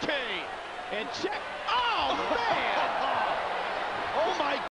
Hurricane. And check. Oh,